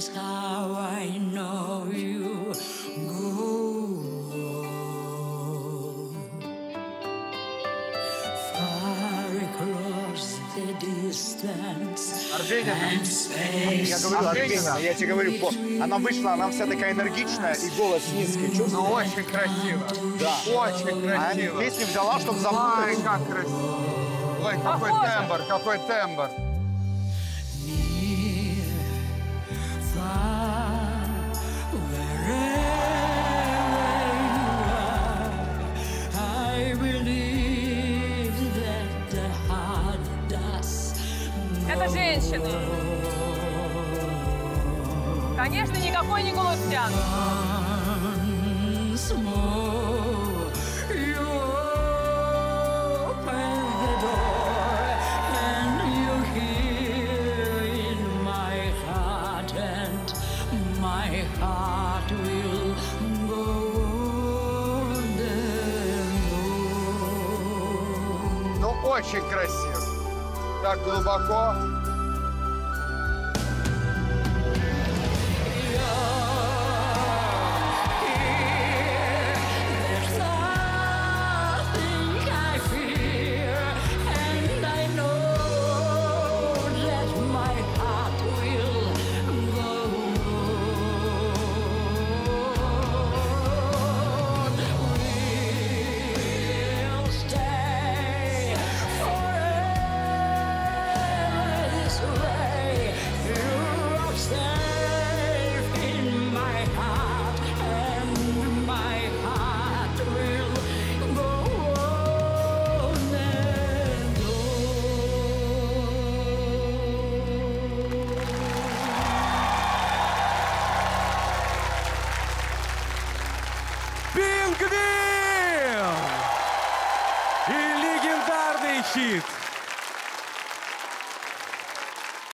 is how I know you go. Far across the distance and space. Я говорю, Арбенина, я тебе говорю, она вышла, она вся такая энергичная и голос низкий. Чувствуешь? Ну, очень красиво. Да. Очень А красиво. песню взяла, чтобы Ой, запутать. как красиво. Ой, какой тембр, какой тембр. Это женщина. Конечно, никакой не Галустян. Ну, очень красиво. da Globacor Пингвин! И легендарный хит